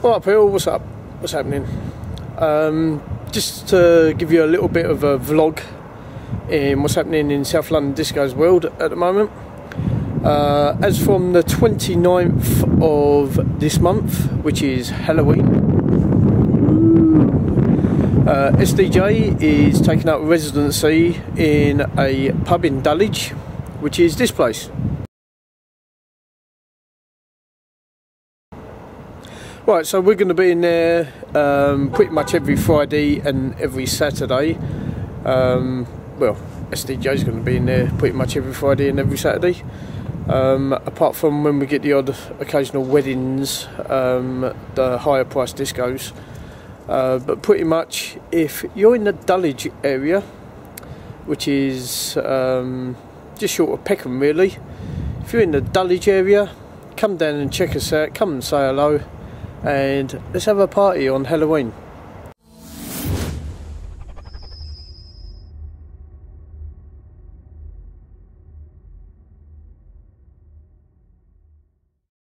Right, Phil, what's up? What's happening? Um, just to give you a little bit of a vlog in what's happening in South London Disco's world at the moment. Uh, as from the 29th of this month, which is Halloween, uh, SDJ is taking up residency in a pub in Dulwich, which is this place. Right, so we're going to be in there um, pretty much every Friday and every Saturday. Um, well, SDJ is going to be in there pretty much every Friday and every Saturday. Um, apart from when we get the odd occasional weddings, um, the higher price discos. Uh, but pretty much, if you're in the Dulwich area, which is um, just short of Peckham, really, if you're in the Dulwich area, come down and check us out. Come and say hello and let's have a party on Halloween.